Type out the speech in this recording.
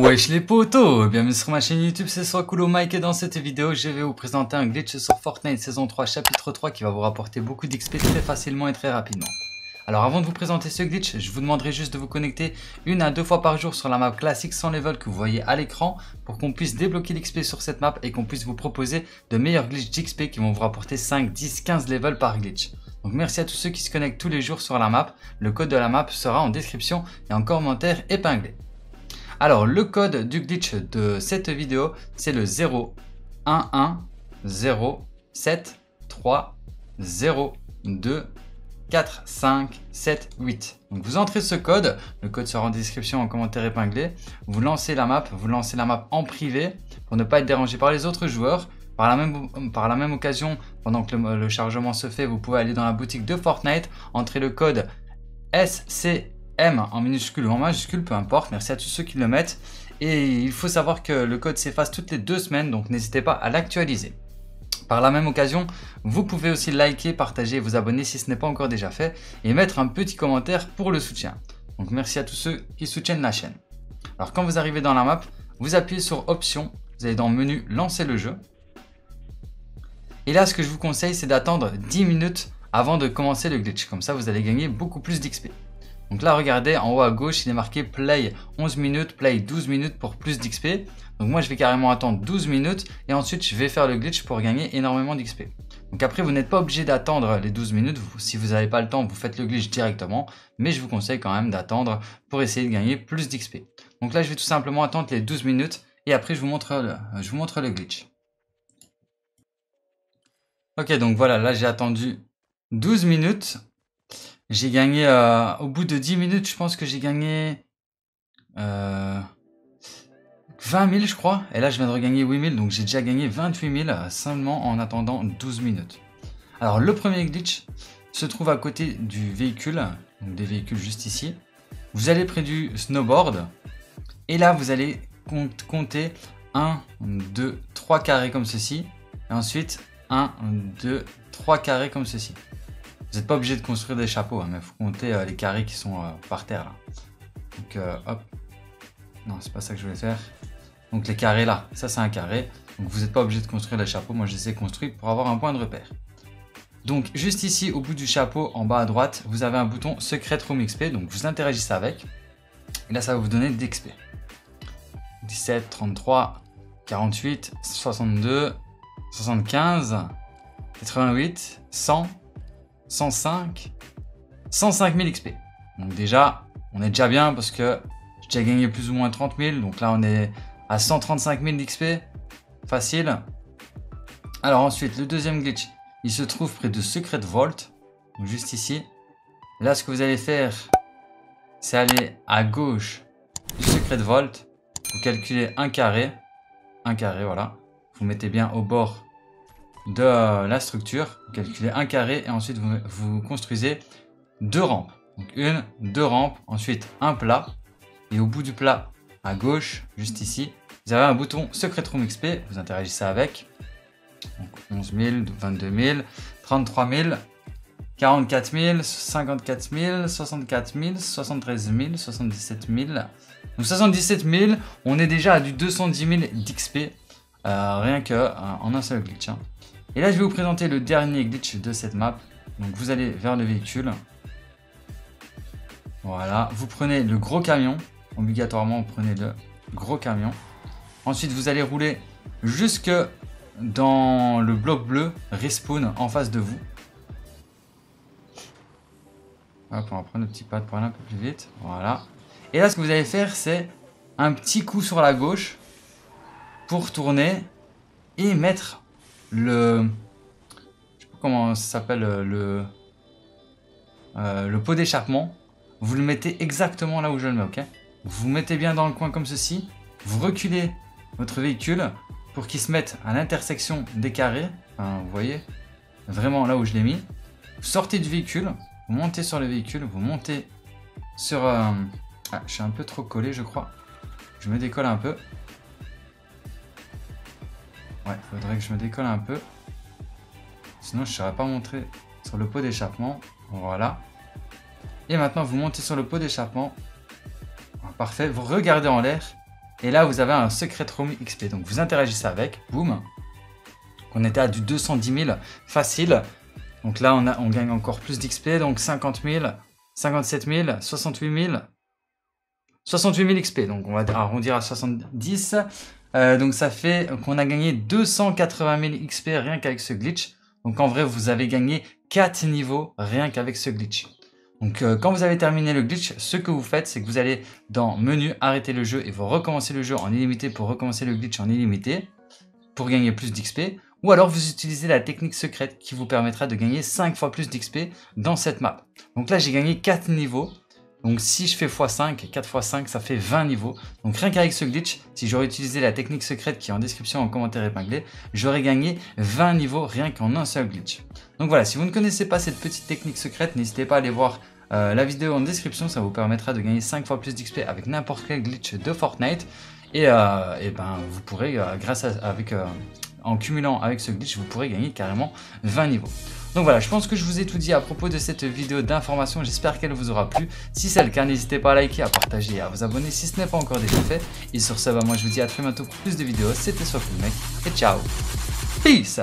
Wesh les potos, bienvenue sur ma chaîne YouTube, c'est Swakulo Mike et dans cette vidéo je vais vous présenter un glitch sur Fortnite saison 3 chapitre 3 qui va vous rapporter beaucoup d'XP très facilement et très rapidement. Alors avant de vous présenter ce glitch, je vous demanderai juste de vous connecter une à deux fois par jour sur la map classique sans level que vous voyez à l'écran pour qu'on puisse débloquer l'XP sur cette map et qu'on puisse vous proposer de meilleurs glitches d'XP qui vont vous rapporter 5, 10, 15 levels par glitch. Donc merci à tous ceux qui se connectent tous les jours sur la map, le code de la map sera en description et en commentaire épinglé. Alors, le code du glitch de cette vidéo, c'est le 0 1 1 0 7 3 0 2 4 5 7 8. Donc vous entrez ce code, le code sera en description en commentaire épinglé. Vous lancez la map, vous lancez la map en privé pour ne pas être dérangé par les autres joueurs. Par la même, par la même occasion, pendant que le, le chargement se fait, vous pouvez aller dans la boutique de Fortnite, entrer le code SC M en minuscule ou en majuscule, peu importe. Merci à tous ceux qui le mettent. Et il faut savoir que le code s'efface toutes les deux semaines, donc n'hésitez pas à l'actualiser. Par la même occasion, vous pouvez aussi liker, partager vous abonner si ce n'est pas encore déjà fait et mettre un petit commentaire pour le soutien. Donc merci à tous ceux qui soutiennent la chaîne. Alors quand vous arrivez dans la map, vous appuyez sur Options, vous allez dans menu Lancer le jeu. Et là, ce que je vous conseille, c'est d'attendre 10 minutes avant de commencer le glitch. Comme ça, vous allez gagner beaucoup plus d'XP. Donc là, regardez, en haut à gauche, il est marqué Play 11 minutes, Play 12 minutes pour plus d'XP. Donc moi, je vais carrément attendre 12 minutes et ensuite, je vais faire le glitch pour gagner énormément d'XP. Donc après, vous n'êtes pas obligé d'attendre les 12 minutes. si vous n'avez pas le temps, vous faites le glitch directement. Mais je vous conseille quand même d'attendre pour essayer de gagner plus d'XP. Donc là, je vais tout simplement attendre les 12 minutes et après, je vous montre le, glitch. Ok, donc voilà, là, j'ai attendu 12 minutes j'ai gagné, euh, au bout de 10 minutes, je pense que j'ai gagné euh, 20 000, je crois. Et là, je viens de regagner 8 000, donc j'ai déjà gagné 28 000 euh, seulement en attendant 12 minutes. Alors, le premier glitch se trouve à côté du véhicule, donc des véhicules juste ici. Vous allez près du snowboard, et là, vous allez compter 1, 2, 3 carrés comme ceci, et ensuite 1, 2, 3 carrés comme ceci. Vous n'êtes pas obligé de construire des chapeaux, hein, mais il faut compter euh, les carrés qui sont euh, par terre là. Donc euh, hop. Non, c'est pas ça que je voulais faire. Donc les carrés là, ça c'est un carré. Donc vous n'êtes pas obligé de construire des chapeaux. Moi je les ai construits pour avoir un point de repère. Donc juste ici au bout du chapeau en bas à droite, vous avez un bouton Secret Room XP. Donc vous interagissez avec. Et là ça va vous donner d'XP. 17, 33, 48, 62, 75, 88, 100, 105, 105 000 XP. Donc déjà, on est déjà bien parce que j'ai déjà gagné plus ou moins 30 000. Donc là, on est à 135 000 XP. Facile. Alors ensuite, le deuxième glitch, il se trouve près de Secret Vault. Donc juste ici. Là, ce que vous allez faire, c'est aller à gauche du Secret Vault. Vous calculez un carré. Un carré, voilà. Vous mettez bien au bord de la structure. Vous calculez un carré et ensuite vous, construisez deux rampes. Donc une, deux rampes, ensuite un plat. Et au bout du plat, à gauche, juste ici, vous avez un bouton Secret Room XP. Vous interagissez avec. Donc 11 000, 22 000, 33 000, 44 000, 54 000, 64 000, 73 000, 77 000. Donc 77 000, on est déjà à du 210 000 d'XP. Rien que euh, en un seul glitch. Hein. Et là, je vais vous présenter le dernier glitch de cette map. Donc, vous allez vers le véhicule. Voilà, vous prenez le gros camion. Obligatoirement, vous prenez le gros camion. Ensuite, vous allez rouler jusque dans le bloc bleu respawn en face de vous. Hop, on va prendre le petit pad pour aller un peu plus vite. Voilà. Et là, ce que vous allez faire, c'est un petit coup sur la gauche pour tourner et mettre le... Je sais pas comment ça s'appelle, euh, le... Euh, le pot d'échappement. Vous le mettez exactement là où je le mets, ok? Vous mettez bien dans le coin comme ceci. Vous reculez votre véhicule pour qu'il se mette à l'intersection des carrés. vous voyez Vraiment là où je l'ai mis. Vous sortez du véhicule, vous montez sur le véhicule, vous montez sur... Euh, ah, je suis un peu trop collé, je crois. Je me décolle un peu. Ouais, faudrait que je me décolle un peu. Sinon, je ne saurais pas montrer sur le pot d'échappement. Voilà. Et maintenant, vous montez sur le pot d'échappement. Parfait. Vous regardez en l'air. Et là, vous avez un secret room XP. Donc, vous interagissez avec. Boum. On était à du 210 000 facile. Donc là, on, on gagne encore plus d'XP. Donc 50 000, 57 000, 68 000. 68 000 XP. Donc on va arrondir à 70. Euh, donc ça fait qu'on a gagné 280 000 XP rien qu'avec ce glitch. Donc en vrai, vous avez gagné 4 niveaux rien qu'avec ce glitch. Donc euh, quand vous avez terminé le glitch, ce que vous faites, c'est que vous allez dans menu, arrêter le jeu et vous recommencez le jeu en illimité pour recommencer le glitch en illimité pour gagner plus d'XP. Ou alors vous utilisez la technique secrète qui vous permettra de gagner 5 fois plus d'XP dans cette map. Donc là j'ai gagné 4 niveaux. Donc si je fais x5, 4 x 5, ça fait 20 niveaux. Donc rien qu'avec ce glitch, si j'aurais utilisé la technique secrète qui est en description en commentaire épinglé, j'aurais gagné 20 niveaux rien qu'en un seul glitch. Donc voilà, si vous ne connaissez pas cette petite technique secrète, n'hésitez pas à aller voir euh, la vidéo en description, ça vous permettra de gagner 5 fois plus d'XP avec n'importe quel glitch de Fortnite. Et, euh, ben, vous pourrez, euh, grâce à, avec, en cumulant avec ce glitch, vous pourrez gagner carrément 20 niveaux. Donc voilà, je pense que je vous ai tout dit à propos de cette vidéo d'information. J'espère qu'elle vous aura plu. Si c'est le cas, n'hésitez pas à liker, à partager et à vous abonner si ce n'est pas encore déjà fait. Et sur ce, moi je vous dis à très bientôt pour plus de vidéos. C'était Soif mec et ciao. Peace